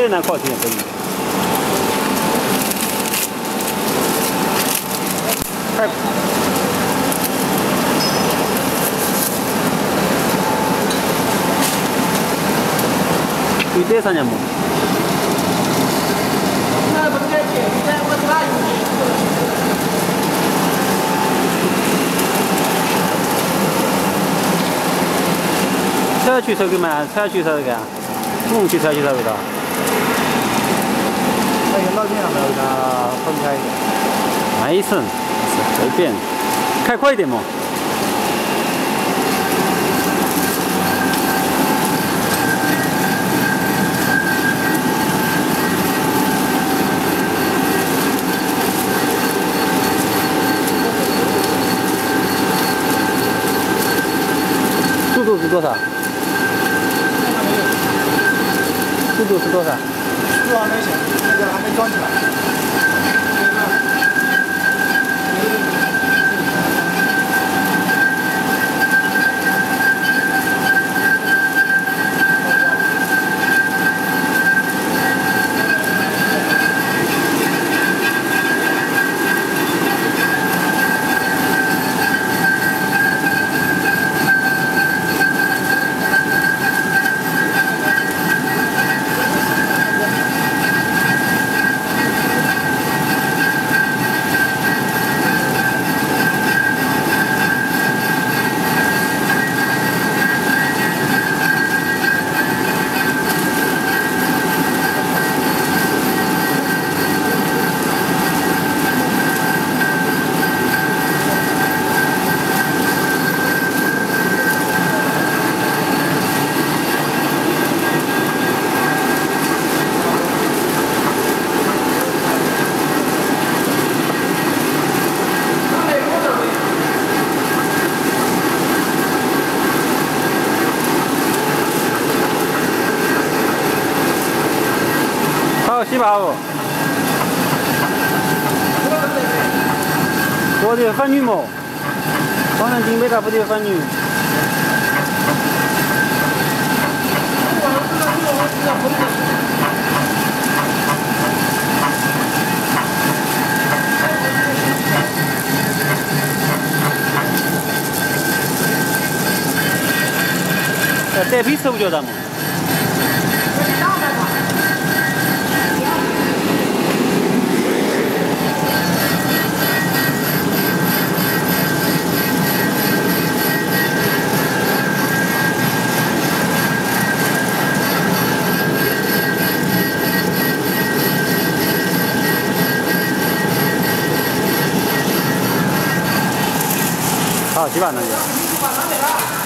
越南跨区也可以。太。你这三年么？车去车给嘛？车去车个？不去车去车味道？那个老天上面给它分开一点。没事，随便，开快一点嘛。速度是多少？速度是多少？速度还没行，那个还没装起来。几把哦？我的番女么？方向金没大不的番女。带皮吃不叫他好，几把能有？